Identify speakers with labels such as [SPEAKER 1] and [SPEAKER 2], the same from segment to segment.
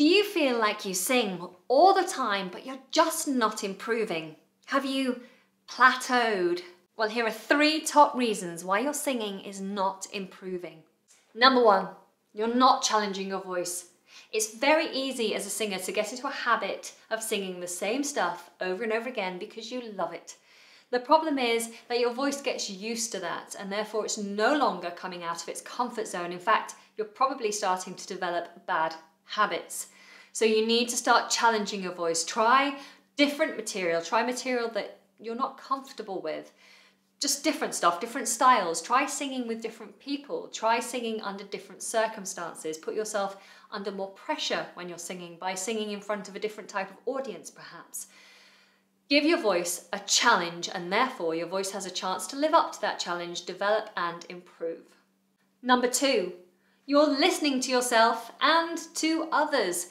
[SPEAKER 1] Do you feel like you sing all the time, but you're just not improving? Have you plateaued? Well, here are three top reasons why your singing is not improving. Number one, you're not challenging your voice. It's very easy as a singer to get into a habit of singing the same stuff over and over again because you love it. The problem is that your voice gets used to that and therefore it's no longer coming out of its comfort zone. In fact, you're probably starting to develop bad habits. So you need to start challenging your voice. Try different material, try material that you're not comfortable with. Just different stuff, different styles. Try singing with different people. Try singing under different circumstances. Put yourself under more pressure when you're singing by singing in front of a different type of audience, perhaps. Give your voice a challenge, and therefore your voice has a chance to live up to that challenge, develop, and improve. Number two, you're listening to yourself and to others.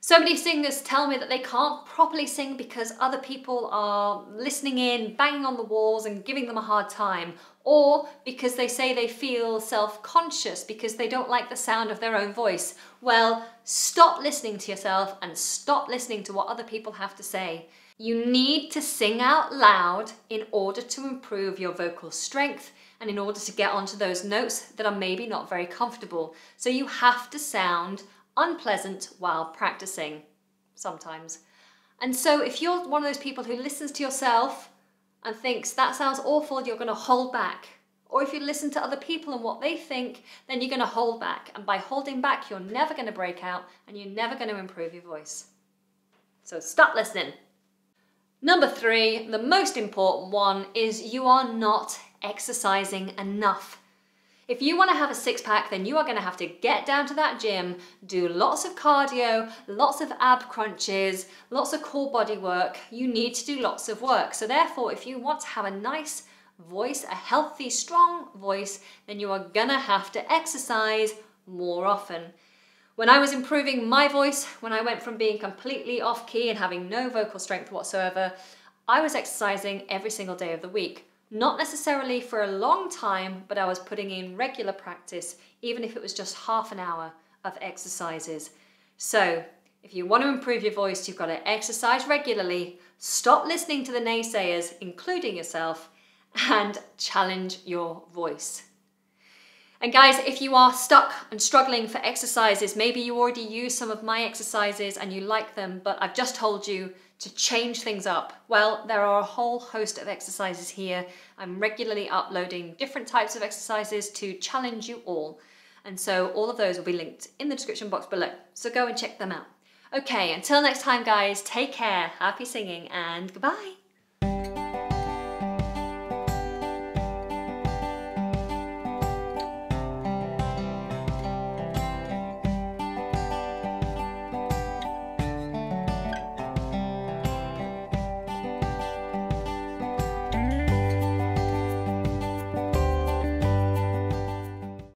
[SPEAKER 1] So many singers tell me that they can't properly sing because other people are listening in, banging on the walls, and giving them a hard time, or because they say they feel self conscious because they don't like the sound of their own voice. Well, stop listening to yourself and stop listening to what other people have to say. You need to sing out loud in order to improve your vocal strength and in order to get onto those notes that are maybe not very comfortable. So you have to sound unpleasant while practicing sometimes. And so if you're one of those people who listens to yourself and thinks that sounds awful, you're going to hold back. Or if you listen to other people and what they think, then you're going to hold back. And by holding back, you're never going to break out and you're never going to improve your voice. So stop listening. Number three, the most important one, is you are not exercising enough. If you want to have a six pack, then you are going to have to get down to that gym, do lots of cardio, lots of ab crunches, lots of core body work. You need to do lots of work. So, therefore, if you want to have a nice voice, a healthy, strong voice, then you are going to have to exercise more often. When I was improving my voice, when I went from being completely off key and having no vocal strength whatsoever, I was exercising every single day of the week. Not necessarily for a long time, but I was putting in regular practice, even if it was just half an hour of exercises. So, if you want to improve your voice, you've got to exercise regularly, stop listening to the naysayers, including yourself, and challenge your voice. And guys, if you are stuck and struggling for exercises, maybe you already use some of my exercises and you like them, but I've just told you to change things up. Well, there are a whole host of exercises here. I'm regularly uploading different types of exercises to challenge you all. And so all of those will be linked in the description box below. So go and check them out. Okay, until next time guys, take care, happy singing and goodbye.